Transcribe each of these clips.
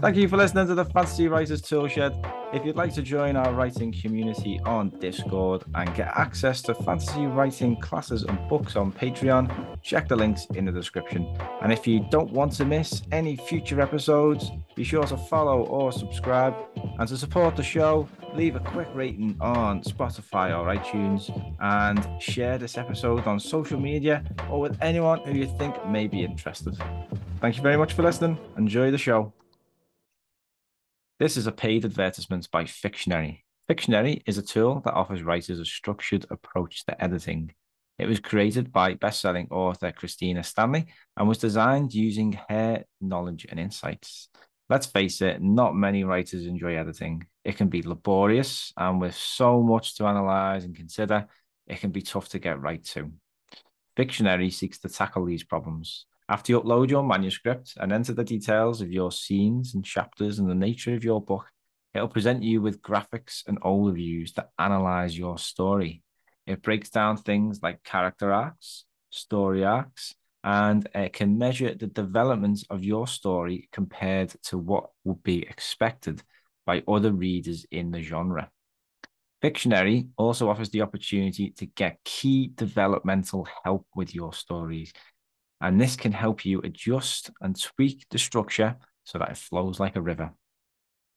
Thank you for listening to the Fantasy Writers Toolshed. If you'd like to join our writing community on Discord and get access to fantasy writing classes and books on Patreon, check the links in the description. And if you don't want to miss any future episodes, be sure to follow or subscribe. And to support the show, leave a quick rating on Spotify or iTunes and share this episode on social media or with anyone who you think may be interested. Thank you very much for listening. Enjoy the show. This is a paid advertisement by Fictionary. Fictionary is a tool that offers writers a structured approach to editing. It was created by best-selling author Kristina Stanley and was designed using her knowledge and insights. Let's face it, not many writers enjoy editing. It can be laborious, and with so much to analyze and consider, it can be tough to get right to. Fictionary seeks to tackle these problems. After you upload your manuscript and enter the details of your scenes and chapters and the nature of your book, it'll present you with graphics and overviews that analyze your story. It breaks down things like character arcs, story arcs, and it can measure the development of your story compared to what would be expected by other readers in the genre. Fictionary also offers the opportunity to get key developmental help with your stories and this can help you adjust and tweak the structure so that it flows like a river.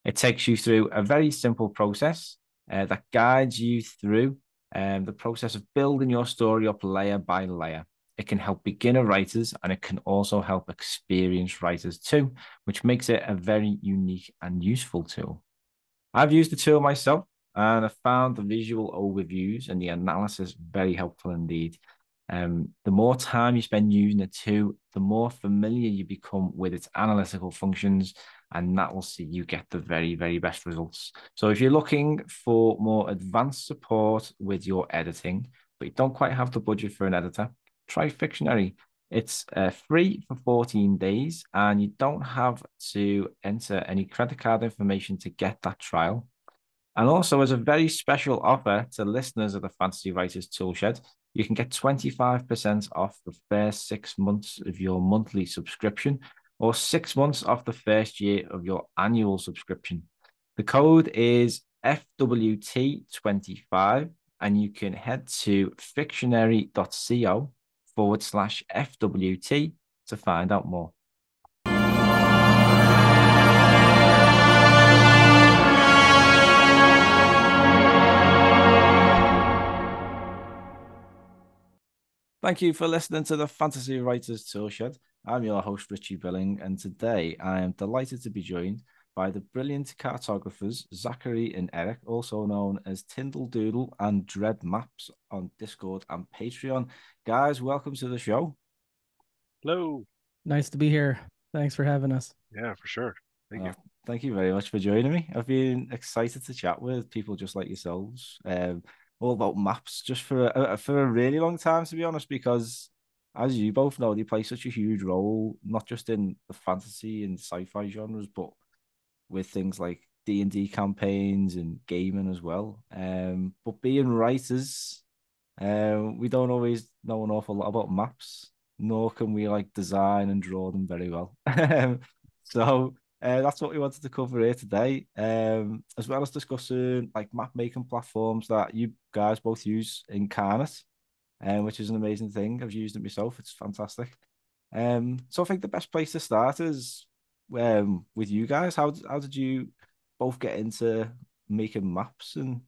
It takes you through a very simple process uh, that guides you through um, the process of building your story up layer by layer. It can help beginner writers and it can also help experienced writers too, which makes it a very unique and useful tool. I've used the tool myself and I found the visual overviews and the analysis very helpful indeed. Um, the more time you spend using it too, the more familiar you become with its analytical functions, and that will see you get the very, very best results. So if you're looking for more advanced support with your editing, but you don't quite have the budget for an editor, try Fictionary. It's uh, free for 14 days, and you don't have to enter any credit card information to get that trial. And also, as a very special offer to listeners of the Fantasy Writers Toolshed, you can get 25% off the first six months of your monthly subscription or six months off the first year of your annual subscription. The code is FWT25, and you can head to fictionary.co forward slash FWT to find out more. Thank you for listening to the Fantasy Writers Toolshed. I'm your host, Richie Billing, and today I am delighted to be joined by the brilliant cartographers Zachary and Eric, also known as Tyndall Doodle and Dread Maps on Discord and Patreon. Guys, welcome to the show. Hello. Nice to be here. Thanks for having us. Yeah, for sure. Thank uh, you. Thank you very much for joining me. I've been excited to chat with people just like yourselves. Um, all about maps just for a, for a really long time, to be honest, because as you both know, they play such a huge role, not just in the fantasy and sci-fi genres, but with things like D and D campaigns and gaming as well. Um, but being writers, um, we don't always know an awful lot about maps, nor can we like design and draw them very well. so uh, that's what we wanted to cover here today, um, as well as discussing like map making platforms that you guys both use in Inkarnate, um, which is an amazing thing. I've used it myself; it's fantastic. Um, so I think the best place to start is um, with you guys. How how did you both get into making maps, and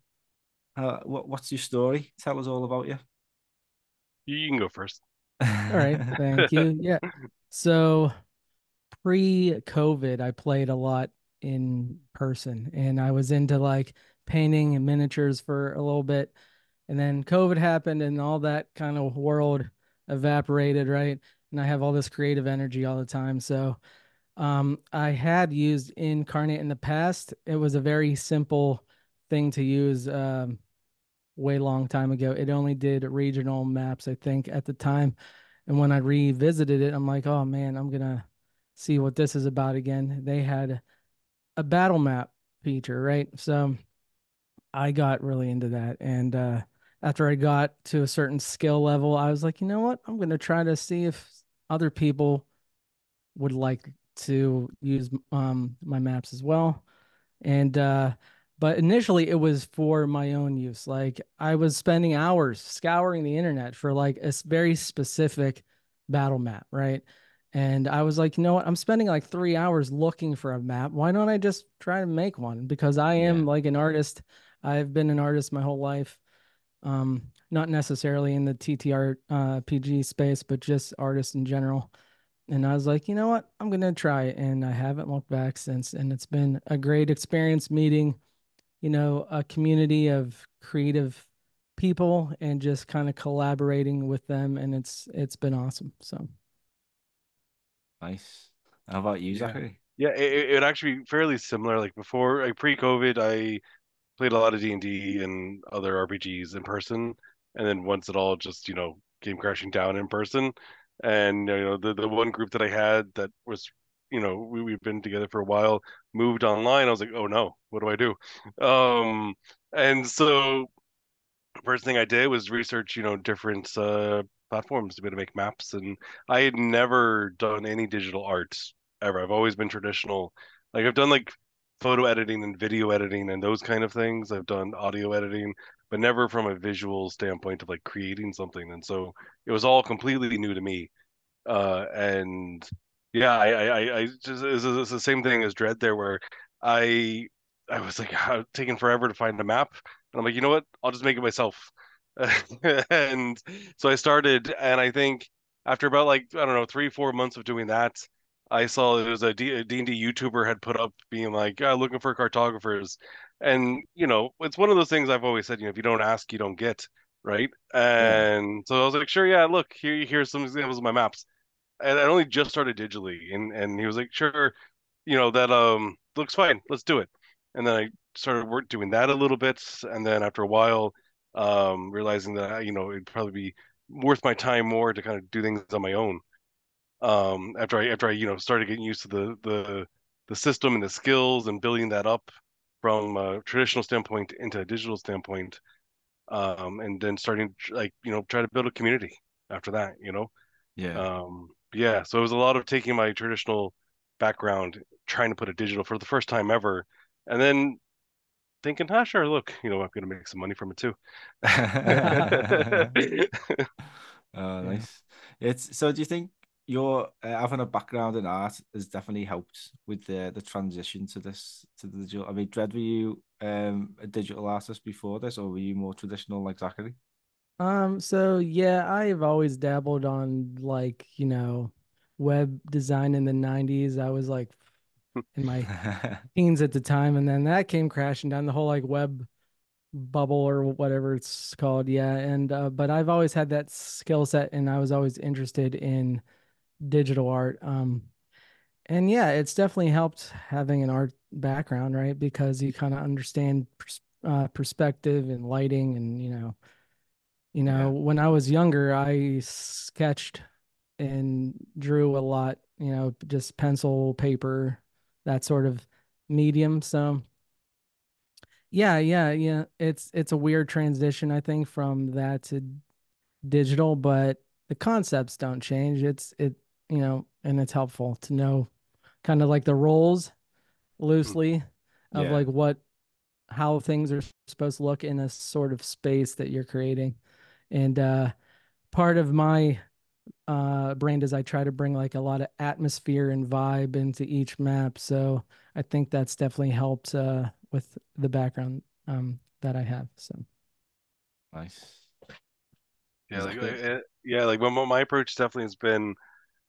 how, what what's your story? Tell us all about you. You can go first. all right, thank you. Yeah, so pre-COVID, I played a lot in person, and I was into like painting and miniatures for a little bit, and then COVID happened, and all that kind of world evaporated, right? And I have all this creative energy all the time, so um, I had used Inkarnate in the past. It was a very simple thing to use. Um, way long time ago. It only did regional maps, I think, at the time. And when I revisited it, I'm like, oh man, I'm gonna see what this is about again. They had a battle map feature, right? So I got really into that. And uh, after I got to a certain skill level, I was like, you know what? I'm going to try to see if other people would like to use um my maps as well. And uh but initially it was for my own use. Like I was spending hours scouring the internet for like a very specific battle map, right? And I was like, you know what? I'm spending like three hours looking for a map. Why don't I just try to make one? Because I am yeah. like an artist. I've been an artist my whole life. Um, not necessarily in the TTR uh, PG space, but just artists in general. And I was like, you know what? I'm gonna try it, and I haven't looked back since. And it's been a great experience meeting, you know, a community of creative people and just kind of collaborating with them, and it's it's been awesome. So nice. How about you, Zachary? Yeah, it, it actually fairly similar. Like before, like pre-COVID, I played a lot of D and D and other RPGs in person, and then once it all just you know came crashing down in person, and you know the the one group that I had that was you know we we've been together for a while moved online. I was like, oh no, what do I do? Um, and so first thing I did was research you know different uh, platforms to be able to make maps, and I had never done any digital art ever. I've always been traditional. Like I've done like photo editing and video editing and those kind of things. I've done audio editing, but never from a visual standpoint of like creating something. And so it was all completely new to me. Uh, and yeah, I, I, I just it's, the same thing as Dread there, where I, I was like taking forever to find a map, and I'm like, you know what? I'll just make it myself. and so I started, and I think after about like I don't know three four months of doing that, I saw it was a D and D YouTuber had put up being like, oh, looking for cartographers, and you know, it's one of those things I've always said. You know, if you don't ask, you don't get, right? And yeah. so I was like, sure, yeah, look, here, here's some examples of my maps, and I only just started digitally, and and he was like, sure, you know, that um looks fine, let's do it, and then I started work doing that a little bit, and then after a while, um, realizing that you know it'd probably be worth my time more to kind of do things on my own um, after I after I you know started getting used to the the the system and the skills and building that up from a traditional standpoint into a digital standpoint, um, and then starting like you know try to build a community after that, you know. Yeah. Um, yeah. So it was a lot of taking my traditional background, trying to put a digital for the first time ever, and then thinking, ah, sure, look, you know, I'm going to make some money from it too. oh, nice. It's so. Do you think your uh, having a background in art has definitely helped with the the transition to this to the digital. I mean, Dread, were you um, a digital artist before this, or were you more traditional like Zachary? Um. So yeah, I've always dabbled on like you know web design in the '90s. I was like in my teens at the time, and then that came crashing down. The whole like web bubble or whatever it's called. Yeah, and uh, but I've always had that skill set, and I was always interested in digital art. Um, and yeah, it's definitely helped having an art background, right? Because you kind of understand pers- uh, perspective and lighting, and you know, you know, yeah. when I was younger, I sketched and drew a lot. You know, just pencil, paper, that sort of medium. So yeah, yeah, yeah. It's it's a weird transition, I think, from that to digital, but the concepts don't change. It's it you know, and it's helpful to know kind of like the roles loosely of yeah. like what how things are supposed to look in a sort of space that you're creating. And uh part of my uh brand is I try to bring like a lot of atmosphere and vibe into each map. So I think that's definitely helped uh with the background um that I have. So nice. Yeah, like, uh, yeah, like my, my approach definitely has been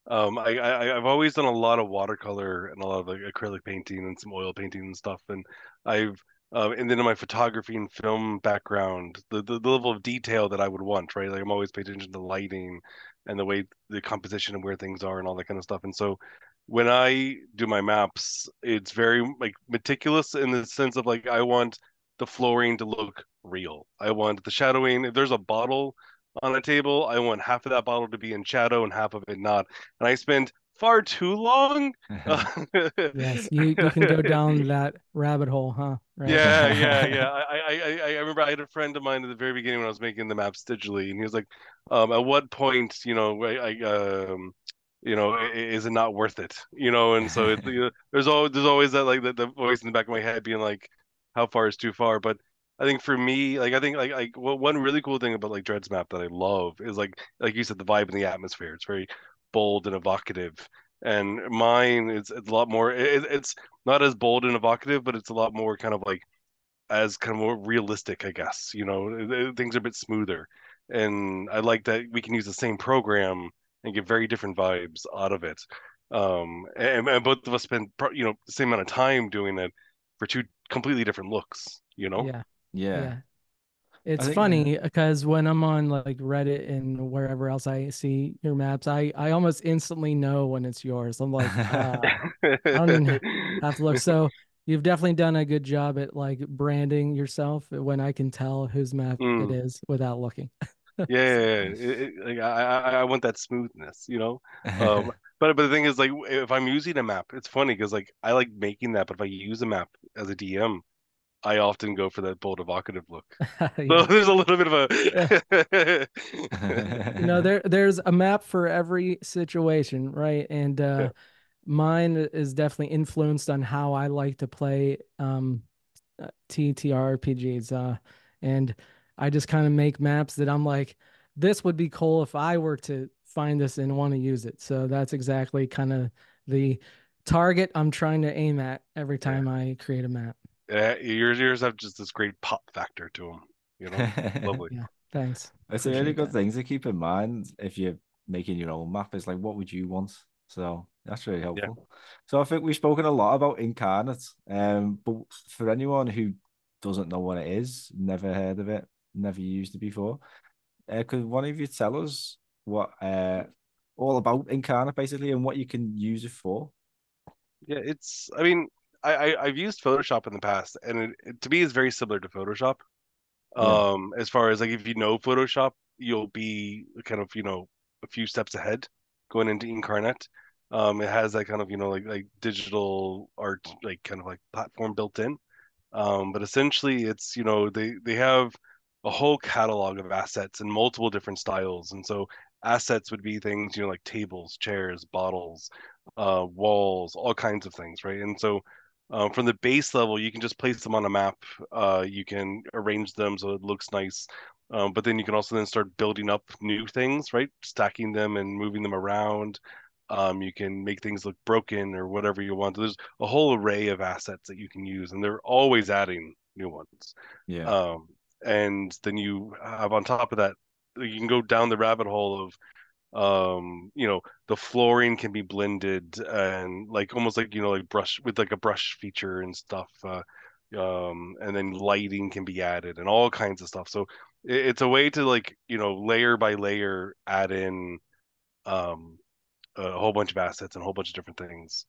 um, I, I I've always done a lot of watercolor and a lot of like acrylic painting and some oil painting and stuff, and I've uh, and then in my photography and film background, the, the, the level of detail that I would want, right? Like I'm always paying attention to lighting and the way the composition and where things are and all that kind of stuff. And so when I do my maps, it's very like meticulous in the sense of like I want the flooring to look real. I want the shadowing. If there's a bottle on a table. I want half of that bottle to be in shadow and half of it not. And I spend far too long. yes, you, you can go down that rabbit hole, huh? Right. Yeah, yeah, yeah. I, I, I, remember I had a friend of mine at the very beginning when I was making the maps digitally, and he was like, um, "At what point, you know, I, I um, you know, is it not worth it? You know, and so it's you know, there's always there's always that like the, the voice in the back of my head being like, how far is too far? But I think for me, like I think like like well, one really cool thing about like Dread's map that I love is like like you said, the vibe and the atmosphere. It's very bold and evocative. And mine is it's a lot more. It, it's not as bold and evocative, but it's a lot more kind of like as kind of more realistic, I guess. You know, uh, things are a bit smoother, and I like that we can use the same program and get very different vibes out of it. Um, and, and both of us spend you know the same amount of time doing it for two completely different looks. You know. Yeah. Yeah. Yeah. It's think- funny because when I'm on like Reddit and wherever else I see your maps, I I almost instantly know when it's yours. I'm like, uh, don't even have to look. So you've definitely done a good job at like branding yourself when I can tell whose map Mm. it is without looking. yeah, yeah, yeah. It- it- like, I, I I want that smoothness, you know. Um, but but the thing is, like, if I'm using a map, it's funny because like I like making that, but if I use a map as a DM, I often go for that bold evocative look. So there's a little bit of a you know there there's a map for every situation right? And uh Yeah. mine is definitely influenced on how i like to play um uh, ttrpgs uh and i just kind of make maps that i'm like this would be cool if i were to find this and want to use it. So that's exactly kind of the target i'm trying to aim at every time i create a map Yeah, yours yours have just this great pop factor to them, you know. Lovely. thanks It's a really good that. thing to keep in mind if you're making your own map. Is like, what would you want? So that's really helpful. So I think we've spoken a lot about Inkarnate. Um, but for anyone who doesn't know what it is, never heard of it, never used it before, uh, could one of you tell us what uh all about Inkarnate basically and what you can use it for? Yeah, it's. I mean, I, I I've used Photoshop in the past, and it, it to me is very similar to Photoshop. Yeah. Um, as far as like if you know Photoshop, you'll be kind of you know a few steps ahead going into Inkarnate. Um, it has that kind of you know like like digital art like kind of like platform built in. Um, but essentially, it's you know they they have a whole catalog of assets in multiple different styles, and so assets would be things you know like tables, chairs, bottles, uh, walls, all kinds of things, right? And so um, from the base level, you can just place them on a map. Uh, you can arrange them so it looks nice. Um, but then you can also then start building up new things, right? Stacking them and moving them around. Um, you can make things look broken or whatever you want. There's a whole array of assets that you can use, and they're always adding new ones. Yeah. Um, and then you have on top of that, you can go down the rabbit hole of um you know the flooring can be blended and like almost like you know like brush with like a brush feature and stuff uh um and then lighting can be added and all kinds of stuff. So it, it's a way to like you know layer by layer add in um a whole bunch of assets and a whole bunch of different things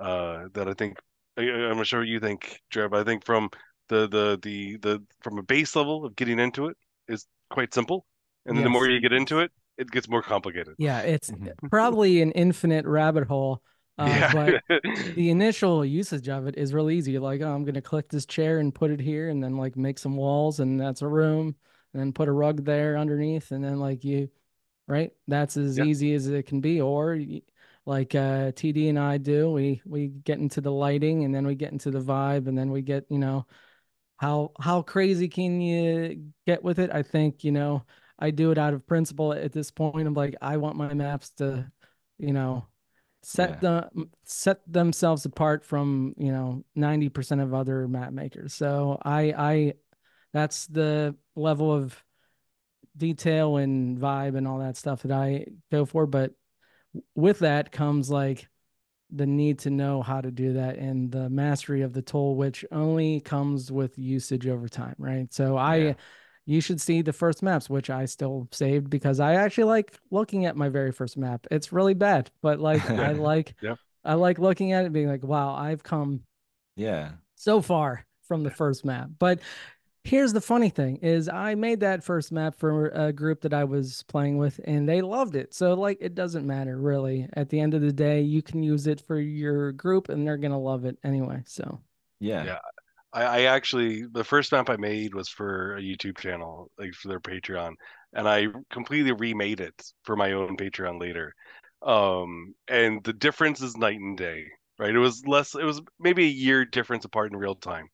uh that I think I, I'm not sure what you think Dread but I think from the the the the from a base level of getting into it is quite simple. And then the more you get into it it gets more complicated yeah it's Mhm. probably an infinite rabbit hole uh, yeah but the initial usage of it is real easy. Like, oh, I'm gonna click this chair and put it here, and then like make some walls, and that's a room, and then put a rug there underneath, and then like you, right? That's as Yeah. easy as it can be. Or like uh, TD and I do, we we get into the lighting, and then we get into the vibe, and then we get you know how how crazy can you get with it? I think you know I do it out of principle at this point. I'm like, I want my maps to, you know set the set themselves apart from you know 90% of other map makers so i i that's the level of detail and vibe and all that stuff that i go for but with that comes like the need to know how to do that and the mastery of the tool which only comes with usage over time right so i Yeah. You should see the first maps which i still saved because i actually like looking at my very first map it's really bad but like i like Yeah. i like looking at it and being like wow i've come Yeah. so far from the first map but here's the funny thing is i made that first map for a group that i was playing with and they loved it so like it doesn't matter really at the end of the day you can use it for your group and they're gonna love it anyway so Yeah. Yeah. I, I actually the first map I made was for a YouTube channel, like for their Patreon, and I completely remade it for my own Patreon later. Um, and the difference is night and day, right? It was less, it was maybe a year difference apart in real time.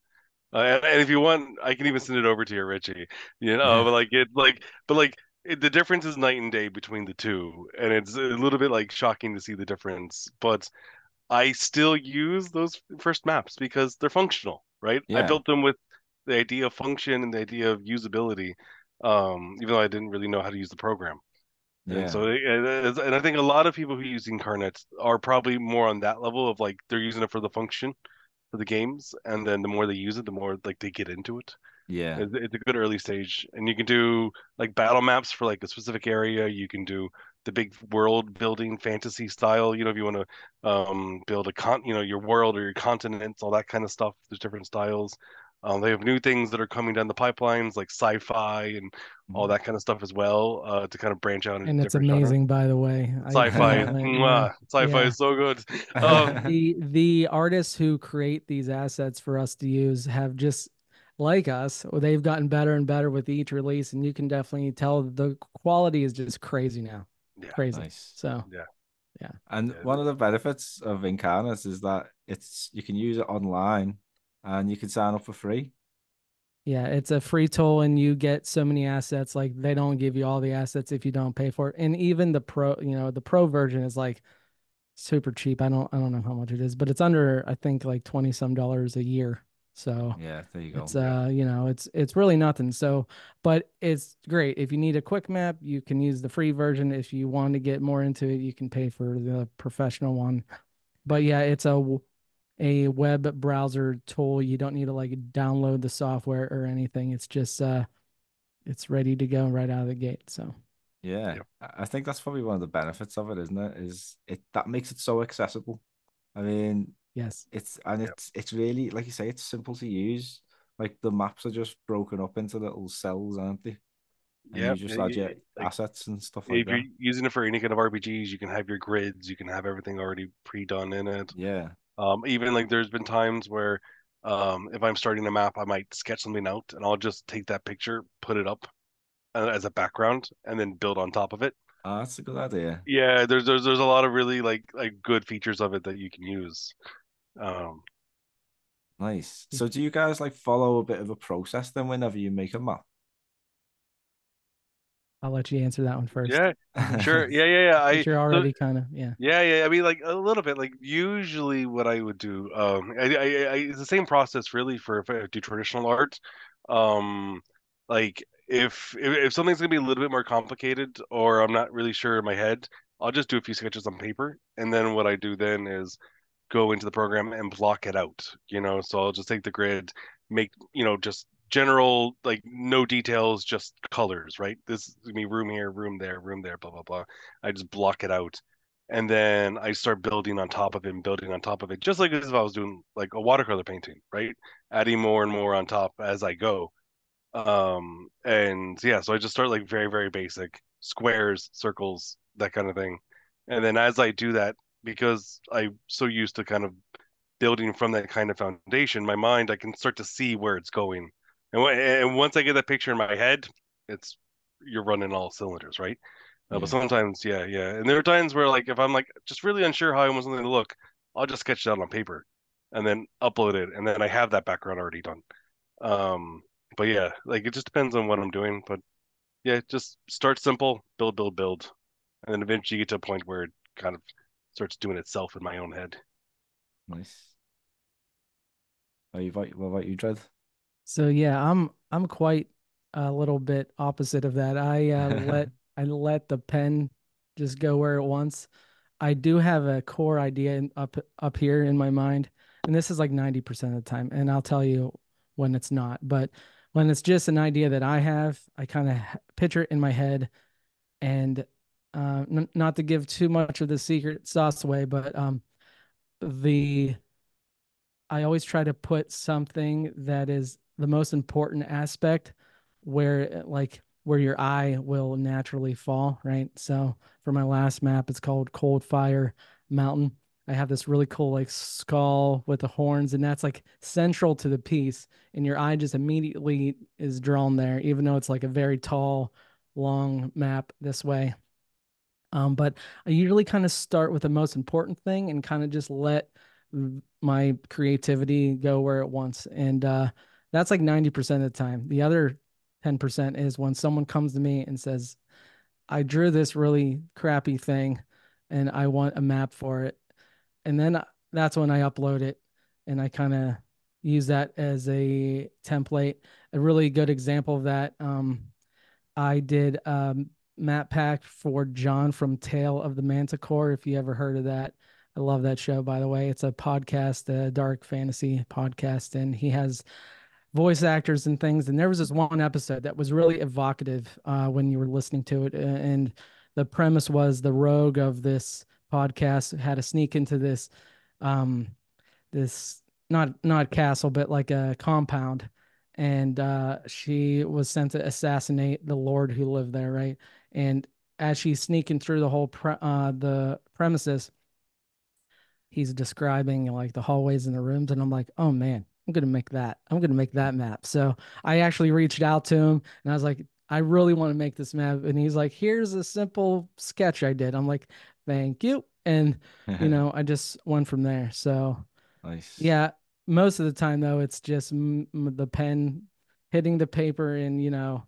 Uh, and, and if you want, I can even send it over to you, Richie. You know, Yeah. but like it, like, but like it, the difference is night and day between the two, and it's a little bit like shocking to see the difference. But I still use those first maps because they're functional, right? I built them with the idea of function and the idea of usability, um, even though I didn't really know how to use the program. And Yeah. so, it is- and I think a lot of people who use Inkarnates are probably more on that level of like they're using it for the function for the games, and then the more they use it, the more like they get into it. Yeah. It's, it's a good early stage, and you can do like battle maps for like a specific area. You can do the big world building fantasy style. You know, if you want to um, build a con, you know, your world or your continents, all that kind of stuff. There's different styles. Um, they have new things that are coming down the pipelines, like sci-fi and all Mm-hmm. that kind of stuff as well, uh, to kind of branch out and it's amazing, by the way. Sci-fi, is- yeah. mwah, sci-fi Yeah. is so good. Um, the the artists who create these assets for us to use have just like us they've gotten better and better with each release and you can definitely tell the quality is just crazy now Yeah. crazy Nice. so yeah. Yeah. And Yeah, one of the benefits of Inkarnates is that it's you can use it online and you can sign up for free. yeah it's a free tool and you get so many assets like they don't give you all the assets if you don't pay for it and even the pro you know the pro version is like super cheap i don't i don't know how much it is but it's under i think like 20 some dollars a year so Yeah, there you go. It's uh, you know, it's it's really nothing. So, but it's great. If you need a quick map, you can use the free version. If you want to get more into it, you can pay for the professional one. But yeah, it's a a web browser tool. You don't need to like download the software or anything. It's just uh it's ready to go right out of the gate. So, Yeah, Yep. I I think that's probably one of the benefits of it, isn't it? Is it that makes it so accessible. I mean, yes. it's and Yep. it's it's really like you say, it's simple to use. Like the maps are just broken up into little cells, aren't they? Yeah, you just add your like, assets and stuff like if you're that. using it for any kind of RPGs, you can have your grids, you can have everything already pre-done in it. Yeah, Um, even like there's been times where um, if I'm starting a map, I might sketch something out and I'll just take that picture, put it up uh, as a background, and then build on top of it. oh, that's a good idea. Yeah, there's there's there's a lot of really like like good features of it that you can use. Um, Nice. So do you guys like follow a bit of a process then whenever you make a map? I'll let you answer that one first. yeah, sure. Yeah, yeah, yeah. I you're so- already kind of yeah. Yeah, yeah. I mean, like a little bit. Like usually, what I would do, um, I, I, I it's the same process really for if I do traditional art. Um, like if, if if something's gonna be a little bit more complicated, or I'm not really sure in my head, I'll just do a few sketches on paper, and then what I do then is go into the program and block it out. You know, so I'll just take the grid, make you know just general like no details, just colors. Right? This is be room here, room there, room there, blah blah blah. I just block it out and then I start building on top of it and building on top of it, just like if I was doing like a watercolor painting, right? Adding more and more on top as I go. Um, and yeah, so I just start like very, very basic squares, circles, that kind of thing. And then as I do that, because I'm so used to kind of building from that kind of foundation, my mind, I can start to see where it's going. And, when, and once I get that picture in my head, it's you're running all cylinders, right? Uh, but sometimes, yeah, yeah. And there are times where, like, if I'm like just really unsure how I want something to look, I'll just sketch it out on paper and then upload it, and then I have that background already done. Um, but yeah, like it just depends on what I'm doing. But yeah, just start simple, build, build, build, and then eventually you get to a point where it kind of starts doing itself in my own head. Nice. Oh, you what about you, Dread? So yeah, I'm I'm quite a little bit opposite of that. I uh, let I let the pen just go where it wants. I do have a core idea in, up up here in my mind, and this is like 90% of the time, and I'll tell you when it's not. But when it's just an idea that I have, I kind of picture it in my head, and uh, n- not to give too much of the secret sauce away, but um, the I always try to put something that is the most important aspect where like where your eye will naturally fall, right? So for my last map, it's called Cold Fire Mountain. I have this really cool like skull with the horns, and that's like central to the piece, and your eye just immediately is drawn there, even though it's like a very tall, long map this way. Um, but I usually kind of start with the most important thing and kind of just let my creativity go where it wants. And uh, that's like 90% of the time. The other 10% is when someone comes to me and says, I drew this really crappy thing and I want a map for it. And then that's when I upload it and I kind of use that as a template. A really good example of that. Um, I did um, map pack for John from Tale of the Manticore. If you ever heard of that, I love that show. By the way, it's a podcast, a dark fantasy podcast, and he has voice actors and things. And there was this one episode that was really evocative uh, when you were listening to it, and the premise was the rogue of this podcast had to sneak into this, um, this not not castle, but like a compound, and uh, she was sent to assassinate the lord who lived there, right? And as she's sneaking through the whole pre- uh, the premises, he's describing like the hallways and the rooms, and I'm like, oh man, I'm gonna make that. I'm gonna make that map. So I actually reached out to him, and I was like, I really want to make this map, and he's like, here's a simple sketch I did. I'm like, thank you, and you know, I just went from there. So nice. Yeah, most of the time though, it's just m- the pen hitting the paper and you know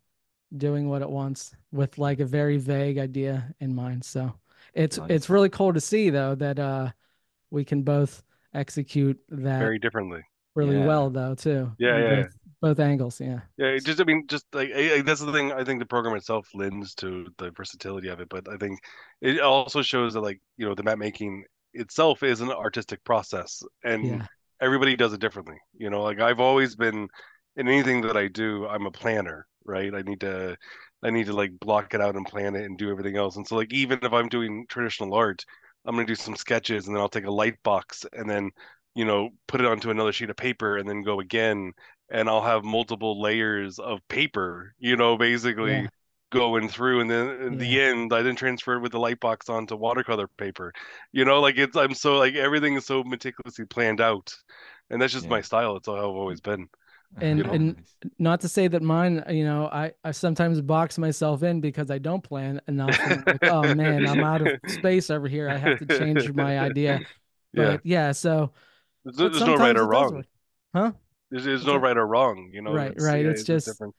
doing what it wants with like a very vague idea in mind. So it's nice. it's really cool to see though that uh we can both execute that very differently really yeah. well though too. Yeah, yeah, both, both, angles. Yeah. Yeah, just I mean, just like I, I, that's the thing. I think the program itself lends to the versatility of it, but I think it also shows that like you know the map making itself is an artistic process, and yeah. Everybody does it differently. You know, like I've always been in anything that I do, I'm a planner, right? I need to I need to like block it out and plan it and do everything else. And so like even if I'm doing traditional art, I'm gonna do some sketches and then I'll take a light box and then you know put it onto another sheet of paper and then go again and I'll have multiple layers of paper, you know, basically yeah. Going through and then in yeah. the end I then transferred with the light box onto watercolor paper. You know, like it's I'm so like everything is so meticulously planned out. And that's just yeah. my style. It's all I've always been and you know? and not to say that mine you know i i sometimes box myself in because i don't plan enough like, oh man i'm out of space over here i have to change my idea but yeah, yeah so there's, there's no right or wrong huh there's, there's no right or wrong you know right right yeah, it's, it's, just different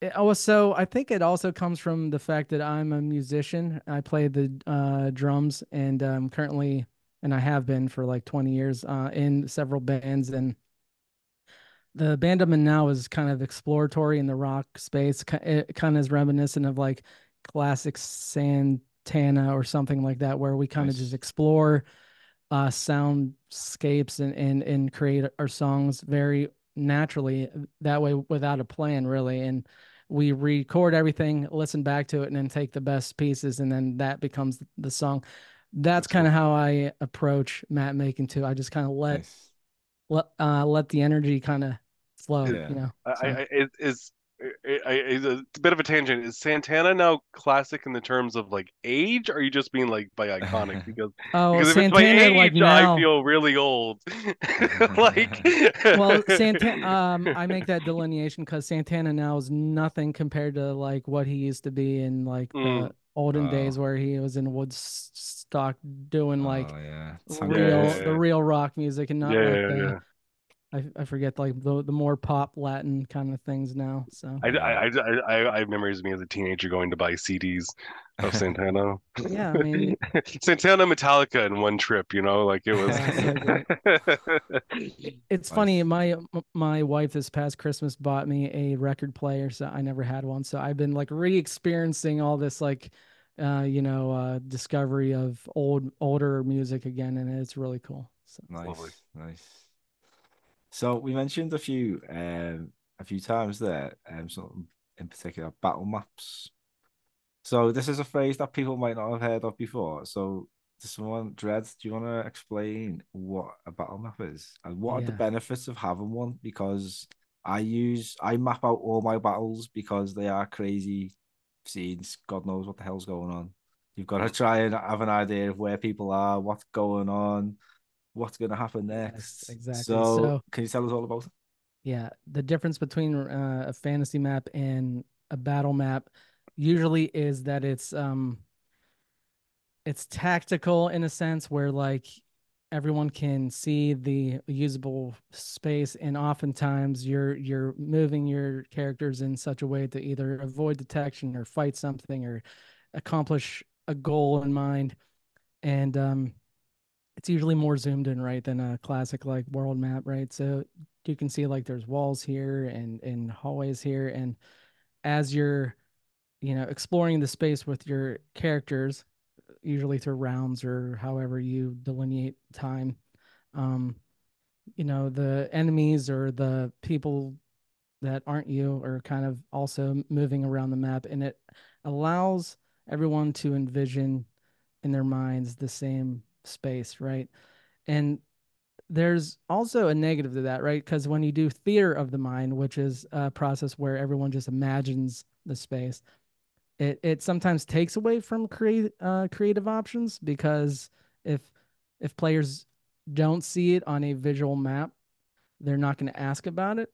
it, oh so i think it also comes from the fact that i'm a musician i play the uh, drums and um currently and i have been for like 20 years uh, in several bands and the band I'm in now is kind of exploratory in the rock space. It kind of is reminiscent of like classic Santana or something like that, where we kind nice. of just explore uh, soundscapes and, and and create our songs very naturally that way without a plan really and we record everything listen back to it and then take the best pieces and then that becomes the song that's, that's kind of how i approach map making too i just kind of let nice. let uh let the energy kind of flow. Yeah. You know, so. I, I, it is it's a bit of a tangent. Is Santana now classic in the terms of like age? Or are you just being like by iconic? Because oh, because if Santana, it's by age, like now... I feel really old. like well, Santana. Um, I make that delineation because Santana now is nothing compared to like what he used to be in like mm. the olden oh. days where he was in Woodstock doing like oh, yeah. real yeah, yeah, the real rock music and not yeah, like the I, I forget like the the more pop Latin kind of things now. So I, I, I, I have memories of me as a teenager going to buy CDs of Santana. yeah, I mean Santana Metallica in one trip, you know, like it was. it's funny. My my wife this past Christmas bought me a record player, so I never had one. So I've been like re-experiencing all this like uh, you know, uh, discovery of old older music again, and it's really cool. So. Nice, Lovely. nice. So we mentioned a few um, a few times there, um, so in particular battle maps. So this is a phrase that people might not have heard of before. So to someone, Dread, do you want to explain what a battle map is and what yeah. are the benefits of having one? Because I use I map out all my battles because they are crazy scenes. God knows what the hell's going on. You've got to try and have an idea of where people are, what's going on, what's going to happen next. Yes, exactly. So, so, can you tell us all about it? Yeah, the difference between uh, a fantasy map and a battle map usually is that it's um it's tactical in a sense where like everyone can see the usable space and oftentimes you're you're moving your characters in such a way to either avoid detection or fight something or accomplish a goal in mind and um it's usually more zoomed in right than a classic like world map right so you can see like there's walls here and and hallways here and as you're you know exploring the space with your characters usually through rounds or however you delineate time. Um, you know, the enemies or the people that aren't you are kind of also moving around the map, and it allows everyone to envision in their minds the same space, right? And there's also a negative to that, right? Because when you do theater of the mind, which is a process where everyone just imagines the space, it it sometimes takes away from create uh, creative options because if if players don't see it on a visual map, they're not going to ask about it.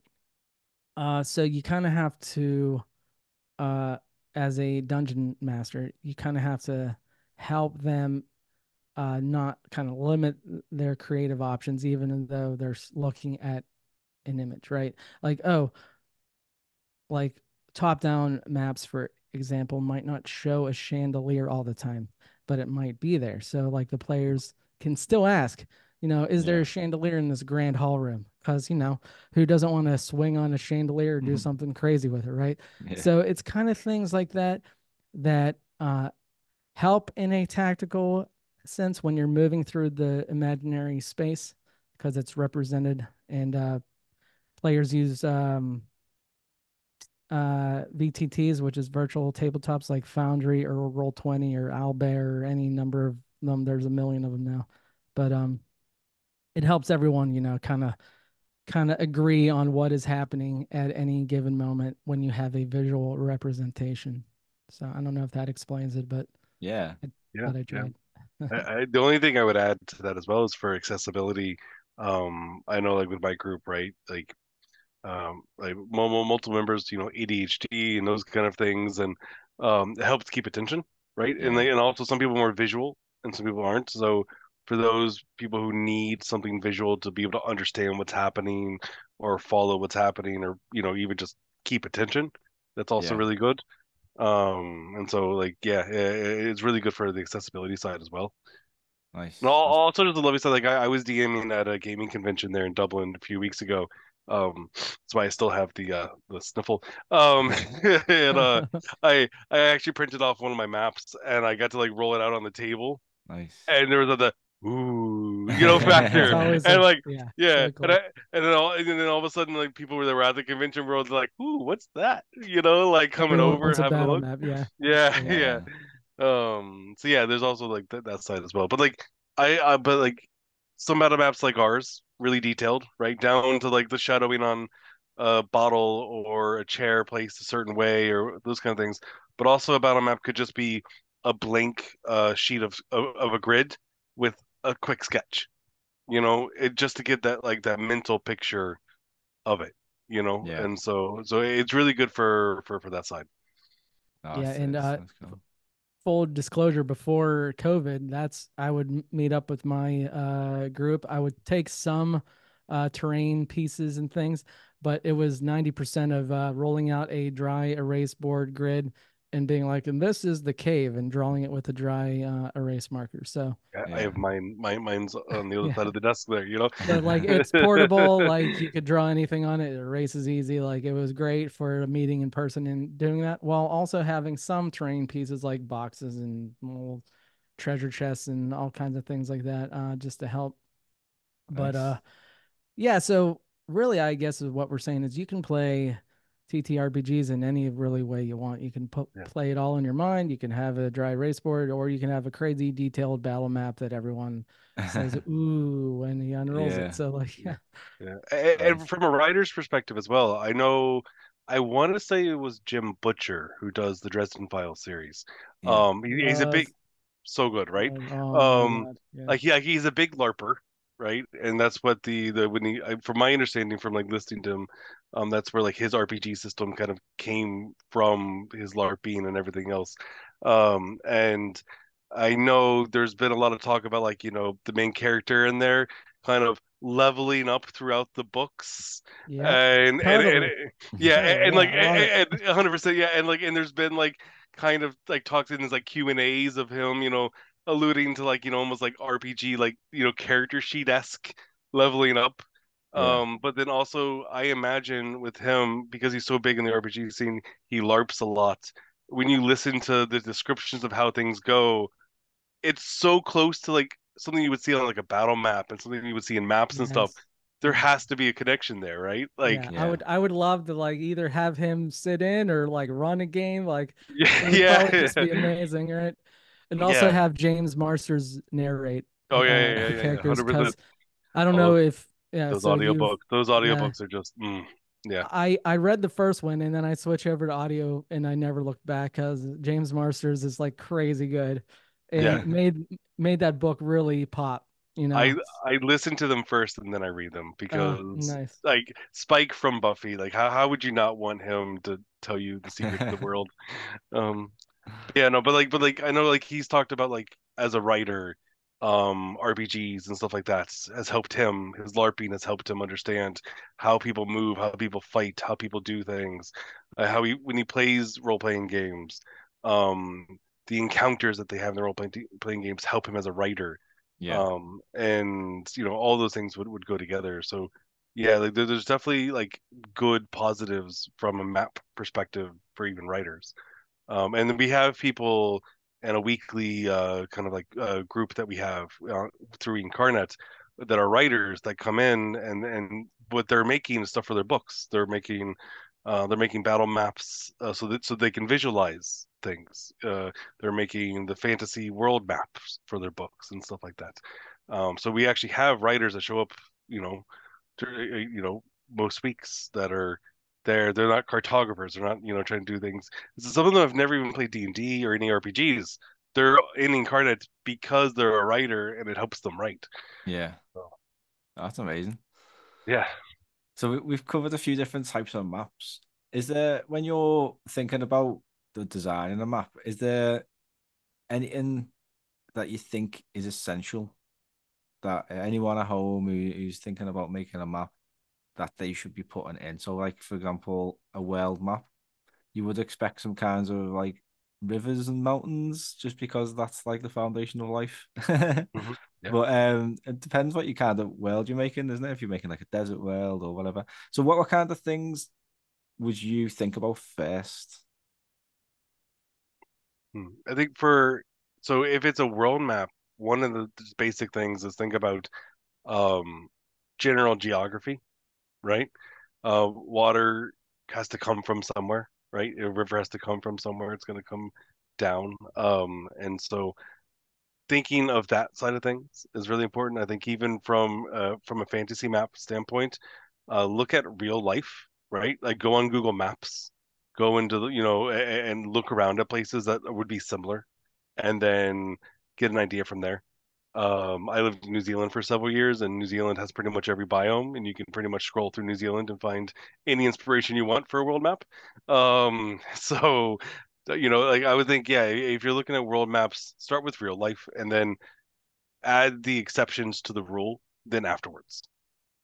Uh, so you kind of have to, uh, as a dungeon master, you kind of have to help them uh, not kind of limit their creative options, even though they're looking at an image, right? Like, oh, like top down maps for example might not show a chandelier all the time, but it might be there. So like the players can still ask, you know, is yeah. there a chandelier in this grand hall room? Because you know, who doesn't want to swing on a chandelier or do mm-hmm. something crazy with it, right? Yeah. So it's kind of things like that that uh, help in a tactical sense when you're moving through the imaginary space because it's represented and uh, players use um, uh, VTTs, which is virtual tabletops like Foundry or Roll20 or Owlbear or any number of them. There's a million of them now, but um, it helps everyone, you know, kind of kind of agree on what is happening at any given moment when you have a visual representation. So I don't know if that explains it, but yeah, I, yeah, I tried. Yeah. I, I, the only thing I would add to that as well is for accessibility. Um, I know, like with my group, right? Like um, like multiple members, you know, ADHD and those kind of things, and um, it helps keep attention, right? And they, and also some people are more visual and some people aren't. So for those people who need something visual to be able to understand what's happening or follow what's happening, or you know, even just keep attention, that's also yeah. really good. Um, and so like yeah, it, it's really good for the accessibility side as well. Nice. And also just the lovely side, like I, I was DMing at a gaming convention there in Dublin a few weeks ago, um, that's why I still have the uh, the sniffle. Um, and uh, I I actually printed off one of my maps and I got to like roll it out on the table. Nice. And there was a, the ooh, you know, factor, and a, like yeah, yeah, cool. and, I, and then all and then all of a sudden like people were there at the convention world like, ooh, what's that? You know, like coming over having a look. Yeah. yeah. yeah, yeah, Um. So yeah, there's also like that, that side as well. But like I, I but like some meta maps like ours really detailed, right down to like the shadowing on a bottle or a chair placed a certain way or those kind of things. But also a battle map could just be a blank uh, sheet of, of, of a grid with a quick sketch. You know, it just to get that like that mental picture of it. You know, yeah. and so so it's really good for for for that side. Oh, yeah, and uh, cool full disclosure before covid that's i would meet up with my uh, group i would take some uh, terrain pieces and things but it was 90% of uh, rolling out a dry erase board grid and being like, and this is the cave, and drawing it with a dry uh, erase marker. So yeah, I have mine. My mine's on the other yeah. side of the desk there. You know, but like it's portable. like you could draw anything on it. It erases easy. Like it was great for a meeting in person and doing that while also having some terrain pieces like boxes and little treasure chests and all kinds of things like that, uh, just to help. Nice. But uh, yeah. So really, I guess is what we're saying is you can play TTRPGs in any really way you want. You can put, yeah. play it all in your mind. You can have a dry race board, or you can have a crazy detailed battle map that everyone says "ooh" when he unrolls yeah. it. So like, yeah, yeah. And, and, from a writer's perspective as well, I know. I want to say it was Jim Butcher who does the Dresden Files series. Um, he, he's a big, so good, right? Oh, um, like he, like he's a big larper, right? And that's what the the when he, from my understanding from like listening to him, um, that's where like his RPG system kind of came from his LARPing and everything else. Um, and I know there's been a lot of talk about like, you know, the main character in there kind of leveling up throughout the books. Yeah. And, and, Totally. and, yeah, and, and yeah, like I love it. and, and 100% yeah, and like and there's been like kind of like talks in his like Q&As of him, you know, alluding to like, you know, almost like RPG like, you know, character sheet-esque leveling up. Yeah. Um, but then also I imagine with him because he's so big in the RPG scene, he larps a lot. When you listen to the descriptions of how things go, it's so close to like something you would see on like a battle map and something you would see in maps and stuff. There has to be a connection there, right? Like, yeah, Yeah. I would I would love to like either have him sit in or like run a game. Like yeah, it would yeah, just be amazing, right? And also Yeah. have James Marsters narrate Oh, yeah, uh, yeah, yeah, yeah, yeah, characters 100%. I don't Oh, know if yeah those so audiobooks, those yeah. audiobooks are just, mm, yeah, I I read the first one and then I switched over to audio and I never looked back because James Marsters is like crazy good and Yeah. made made that book really pop. You know, I I listen to them first and then I read them because Oh, nice. like Spike from Buffy, like how how would you not want him to tell you the secret of the world? Um, yeah, no, but like, but like, I know like he's talked about like as a writer, um, RPGs and stuff like that has helped him. His LARPing has helped him understand how people move, how people fight, how people do things, uh, how he when he plays role playing games, um, the encounters that they have in the role playing playing games help him as a writer Yeah. um and you know all those things would, would go together so yeah like there, there's definitely like good positives from a map perspective for even writers um and then we have people in a weekly uh kind of like uh, group that we have uh, through Inkarnate that are writers that come in and and what they're making is stuff for their books they're making uh, they're making battle maps uh, so that so they can visualize things uh, they're making the fantasy world maps for their books and stuff like that. Um, so we actually have writers that show up, you know, to, uh, you know, most weeks that are there. They're not cartographers. They're not, you know, trying to do things. Some of them have never even played D and D or any RPGs. They're in Inkarnate because they're a writer and it helps them write. Yeah. So- That's amazing. Yeah. So we, we've covered a few different types of maps. Is there when you're thinking about the design of a map, is there anything that you think is essential that anyone at home who, who's thinking about making a map that they should be putting in? So, like for example, a world map, you would expect some kinds of like rivers and mountains just because that's like the foundation of life. yeah. But um, it depends what you kind of world you're making, isn't it? If you're making like a desert world or whatever. So, what, what kind of things would you think about first? Hmm. I think for so if it's a world map, one of the basic things is think about um general geography, right? Uh water has to come from somewhere, right? A river has to come from somewhere. It's going to come down. Um and so thinking of that side of things is really important. I think even from uh from a fantasy map standpoint, uh look at real life, right? Like go on Google Maps go into the you know a- and look around at places that would be similar and then get an idea from there um i lived in new zealand for several years and new zealand has pretty much every biome and you can pretty much scroll through new zealand and find any inspiration you want for a world map um so you know like i would think yeah if you're looking at world maps start with real life and then add the exceptions to the rule then afterwards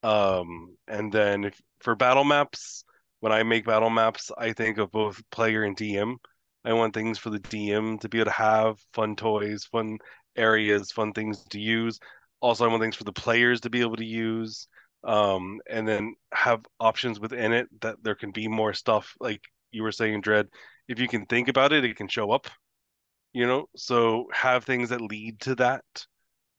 um and then if for battle maps when I make battle maps, I think of both player and DM. I want things for the DM to be able to have fun toys, fun areas, fun things to use. Also, I want things for the players to be able to use, um, and then have options within it that there can be more stuff. Like you were saying, Dread, if you can think about it, it can show up. You know, so have things that lead to that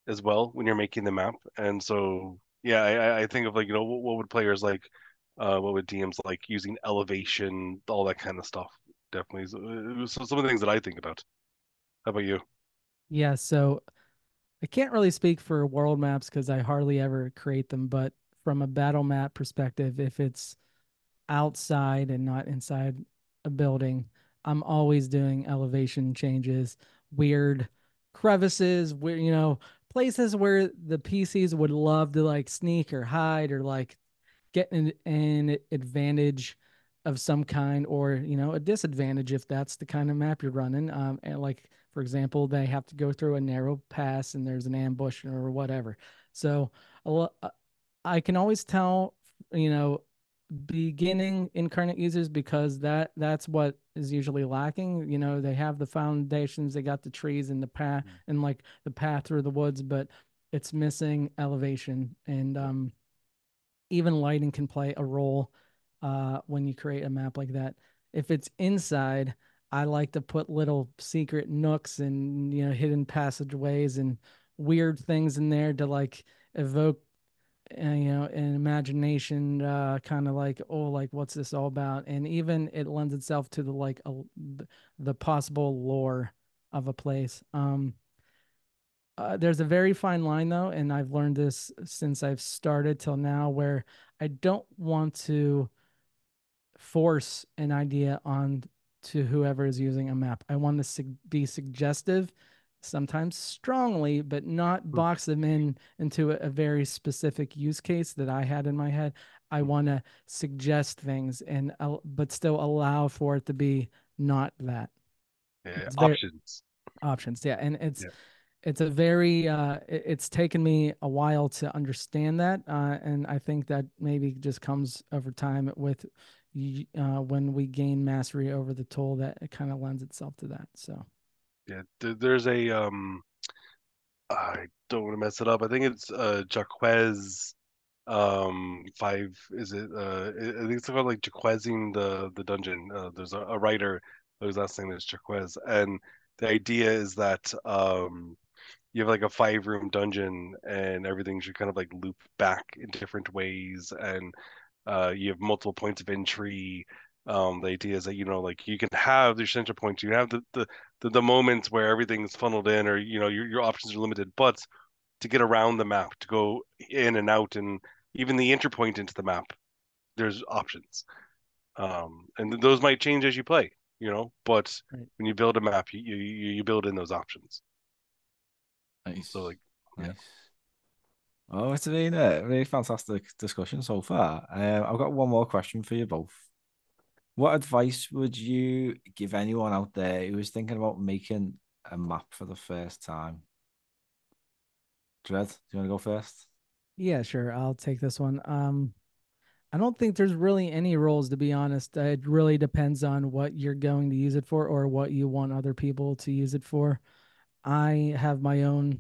as well when you're making the map. And so, yeah, I, I think of like you know what, what would players like uh, what would DMs like using elevation, all that kind of stuff. Definitely, so, so some of the things that I think about. How about you? Yeah, so I can't really speak for world maps because I hardly ever create them, but from a battle map perspective, if it's outside and not inside a building, I'm always doing elevation changes, weird crevices, where you know, places where the PCs would love to like sneak or hide or like get an, an advantage of some kind or you know a disadvantage if that's the kind of map you're running um and like for example they have to go through a narrow pass and there's an ambush or whatever. So uh, i can always tell you know beginning Inkarnate users because that that's what is usually lacking. You know they have the foundations they got the trees and the path mm-hmm. and like the path through the woods but it's missing elevation and um even lighting can play a role uh when you create a map like that. If it's inside i like to put little secret nooks and you know hidden passageways and weird things in there to like evoke uh, you know an imagination uh kind of like oh like what's this all about? And even it lends itself to the like a, the possible lore of a place. Um uh, there's a very fine line though and i've learned this since i've started till now where i don't want to force an idea on to whoever is using a map i want to be suggestive sometimes strongly, but not hmm. box them in into a, a, very specific use case that I had in my head. I hmm. want to suggest things and uh, but still allow for it to be not that. Yeah, options. Options, yeah, and it's yeah. it's a very uh, it's taken me a while to understand that, uh, and I think that maybe just comes over time with uh, when we gain mastery over the tool that it kind of lends itself to that. So. Yeah, there's a um, I don't want to mess it up. I think it's uh Jaquays um five is it uh I think it's called like Jaquaying the the dungeon. Uh, there's a, a writer whose last name is Jaquays, and the idea is that um you have like a five room dungeon and everything should kind of like loop back in different ways and uh you have multiple points of entry um, the idea is that you know, like you can have the center points, you have the, the the, the moments where everything's funneled in, or you know, your your options are limited. But to get around the map, to go in and out, and even the interpoint into the map, there's options. Um, and those might change as you play, you know. But right. when you build a map, you, you you build in those options. Nice. So like, nice. Yeah. Oh, it's been a really fantastic discussion so far. Um, I've got one more question for you both. What advice would you give anyone out there who is thinking about making a map for the first time? Dread, do you want to go first? Yeah, sure. I'll take this one. Um, I don't think there's really any rules to be honest. It really depends on what you're going to use it for or what you want other people to use it for. I have my own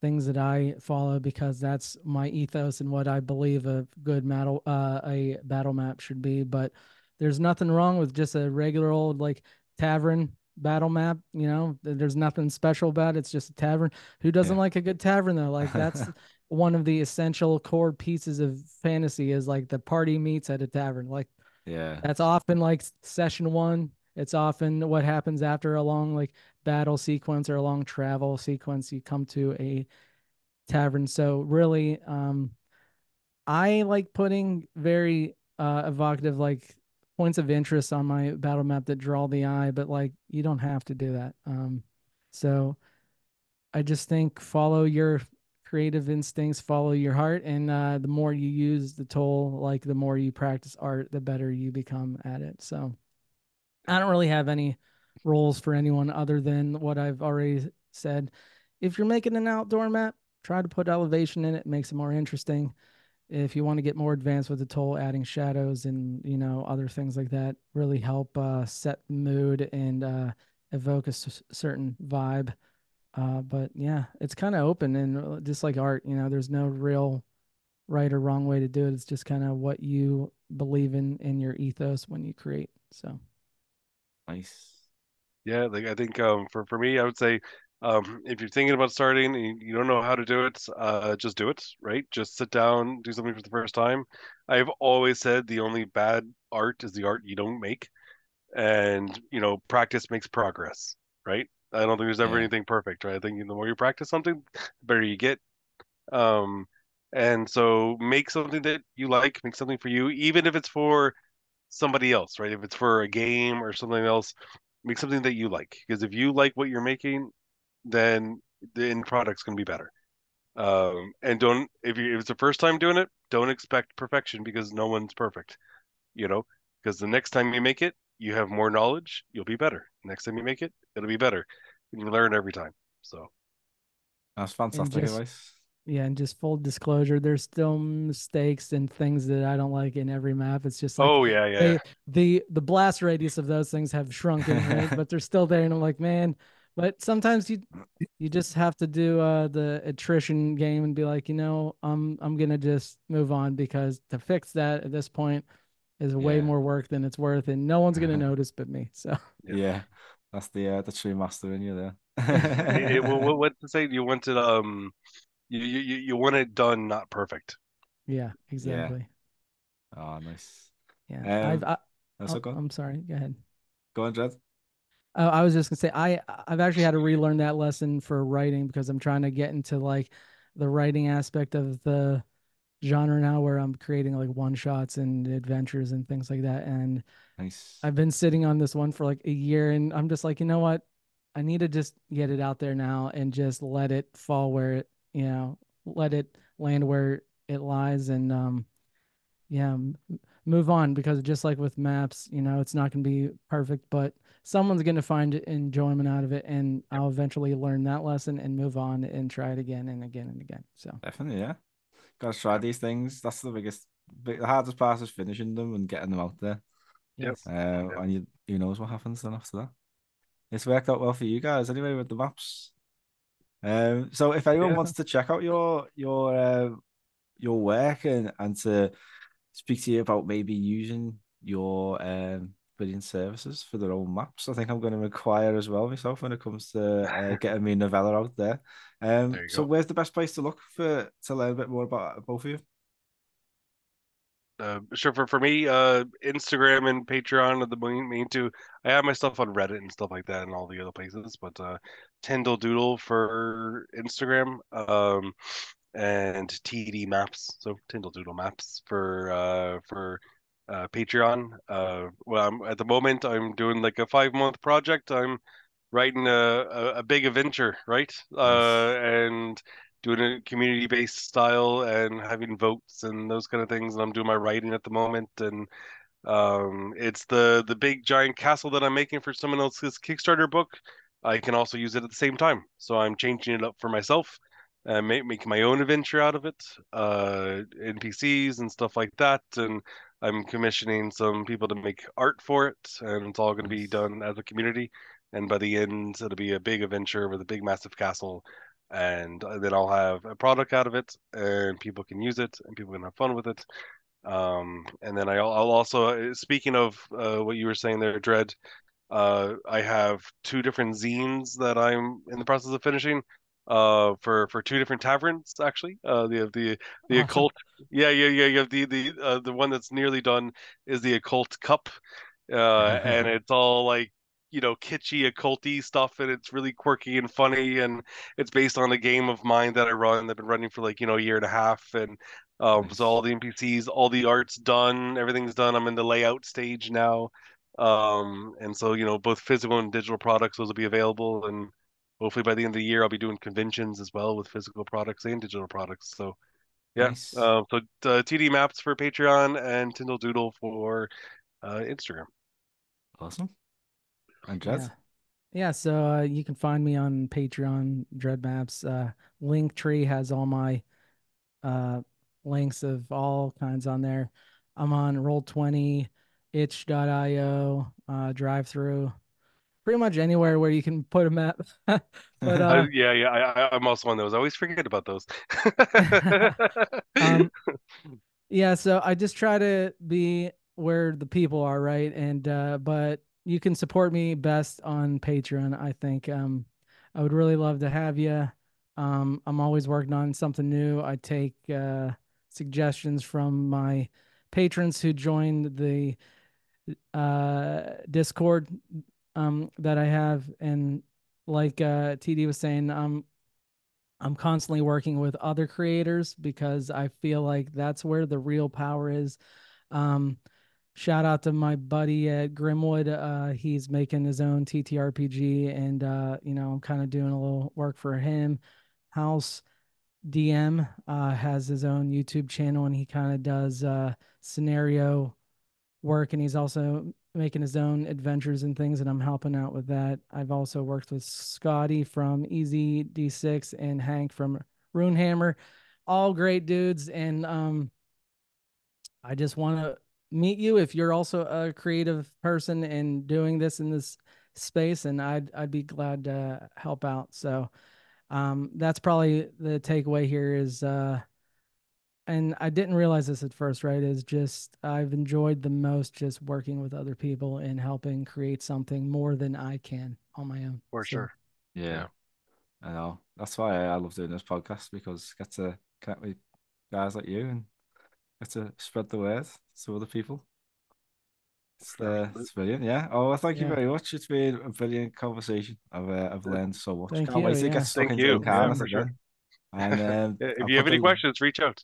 things that I follow because that's my ethos and what I believe a good battle uh, a battle map should be. But there's nothing wrong with just a regular old like tavern battle map. You know, there's nothing special about it. It's just a tavern. Who doesn't yeah. like a good tavern though? Like that's one of the essential core pieces of fantasy is like the party meets at a tavern. Like, yeah, that's often like session one. It's often what happens after a long like battle sequence or a long travel sequence. You come to a tavern. So really, um, I like putting very uh evocative like points of interest on my battle map that draw the eye, but like you don't have to do that. Um, so I just think follow your creative instincts, follow your heart, and uh, the more you use the tool, like the more you practice art, the better you become at it. So I don't really have any rules for anyone other than what I've already said. If you're making an outdoor map, try to put elevation in it, makes it more interesting if you want to get more advanced with the tool, adding shadows and you know other things like that really help uh, set mood and uh, evoke a certain vibe. Uh, but yeah, it's kind of open and uh, just like art, you know, there's no real right or wrong way to do it. It's just kind of what you believe in in your ethos when you create. So nice. Yeah, like I think um, for for me, I would say um, if you're thinking about starting and you don't know how to do it, uh, just do it, right? Just sit down, do something for the first time. I've always said the only bad art is the art you don't make. And, you know, practice makes progress, right? I don't think there's ever yeah. anything perfect, right? I think the more you practice something, the better you get. Um, and so make something that you like, make something for you, even if it's for somebody else, right? If it's for a game or something else, make something that you like. Because if you like what you're making, then the end product's going to be better. Um, and don't if you if it's the first time doing it, don't expect perfection because no one's perfect. You know, because the next time you make it, you have more knowledge, you'll be better. Next time you make it, it'll be better. And you learn every time. So That's fantastic just- advice. Yeah, and just full disclosure, there's still mistakes and things that I don't like in every map. It's just like oh yeah, yeah. they, the the blast radius of those things have shrunken, right? but they're still there, and I'm like, man. But sometimes you you just have to do uh, the attrition game and be like, you know, I'm I'm gonna just move on because to fix that at this point is way more work than it's worth, and no one's gonna notice but me. So Yeah. Yeah. That's the uh, the true master in you there. It- it- what, what to say? You want it um you, you you you want it done not perfect. yeah, exactly. oh, nice. Yeah, Um, I've I, That's oh, so good. I'm sorry. Go ahead. Go on, Jeff. Oh, I was just gonna say I I've actually had to relearn that lesson for writing because I'm trying to get into like the writing aspect of the genre now where I'm creating like one shots and adventures and things like that. And Nice. I've been sitting on this one for like a year and I'm just like, you know what? I need to just get it out there now and just let it fall where it, you know, let it land where it lies and um yeah, move on because just like with maps, you know, it's not going to be perfect, but someone's going to find enjoyment out of it and I'll eventually learn that lesson and move on and try it again and again and again. So, Definitely, yeah. Gotta try these things. That's the biggest, the hardest part is finishing them and getting them out there. Yes. Uh, and you, who knows what happens then after that. It's worked out well for you guys anyway with the maps. Um, so if anyone Yeah. wants to check out your your uh, your work and and to speak to you about maybe using your um brilliant services for their own maps, I think I'm going to inquire as well myself when it comes to uh, getting me novella out there. Um, There so go. where's the best place to look for to learn a bit more about both of you? Uh, sure for for me, uh, Instagram and Patreon are the main, main two. I have my stuff on Reddit and stuff like that and all the other places, but uh, Tyndall Doodle for Instagram, um, and TD Maps, so Tyndall Doodle Maps for uh for uh Patreon. Uh, well, I'm, at the moment I'm doing like a five month project. I'm writing a, a, a big adventure, right? Uh, and doing a community based style and having votes and those kind of things. And I'm doing my writing at the moment. And um, it's the the big giant castle that I'm making for someone else's Kickstarter book. I can also use it at the same time. So I'm changing it up for myself and make, making my own adventure out of it, uh, NPCs and stuff like that. And I'm commissioning some people to make art for it, and it's all going to be done as a community. And by the end, it'll be a big adventure with a big, massive castle. And uh, then I'll have a product out of it, and people can use it, and people can have fun with it. Um, and then I'll, I'll also, uh, speaking of uh, what you were saying there, Dread, uh, I have two different zines that I'm in the process of finishing uh for for two different taverns actually uh the the the occult yeah yeah yeah you have the the uh, the one that's nearly done is the occult cup uh and it's all like you know kitschy occulty stuff and it's really quirky and funny and it's based on a game of mine that I run I've been running for like you know a year and a half and um Nice. so all the NPCs all the art's done everything's done I'm in the layout stage now um and so you know both physical and digital products those will be available and hopefully by the end of the year I'll be doing conventions as well with physical products and digital products so yeah Nice. uh, so uh, TD Maps for Patreon and Tyndall Doodle for uh, Instagram Awesome. And Jed? Yeah. Yeah, so uh, you can find me on Patreon, Dread Maps. Uh, Linktree has all my uh, links of all kinds on there. I'm on Roll20, itch.io, uh, drive through, pretty much anywhere where you can put a map. but Uh, uh, yeah, yeah, I, I- I'm also on those. I always forget about those. um, yeah, so I just try to be where the people are, right? And uh, but you can support me best on Patreon. I think um, I would really love to have you. Um, I'm always working on something new. I take uh, suggestions from my patrons who joined the uh, Discord um, that I have, and like uh, TD was saying, um, I'm constantly working with other creators because I feel like that's where the real power is. Um, shout out to my buddy at Grimwood. Uh, he's making his own TTRPG, and uh, you know, I'm kind of doing a little work for him. House DM uh, has his own YouTube channel, and he kind of does uh, scenario work and he's also making his own adventures and things and I'm helping out with that. I've also worked with Scotty from EZD6 and Hank from Runehammer. All great dudes and um I just want to meet you if you're also a creative person and doing this in this space and I'd I'd be glad to help out. So um that's probably the takeaway here is uh and I didn't realize this at first, right? Is just I've enjoyed the most just working with other people and helping create something more than I can on my own. For So, sure. Yeah. I know. That's why I love doing this podcast because I get to connect with guys like you and get to spread the word to other people. It's, uh, it's brilliant. Yeah. Oh, well, thank you Yeah. very much. It's been a brilliant conversation. I've uh, I've learned so much. Thank Can't wait you, to yeah. get stuck Thank into you. Yeah, Inkarnate sure. And um, if I'll you have any questions, reach out.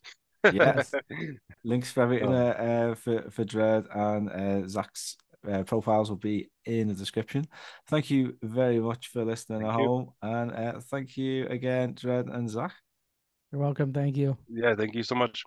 Yes. links for everything Oh. uh, uh, for for Dread and uh, Zach's uh, profiles will be in the description. Thank you very much for listening Thank at you. home, and uh, thank you again, Dread and Zach. You're welcome. Thank you. Yeah, thank you so much.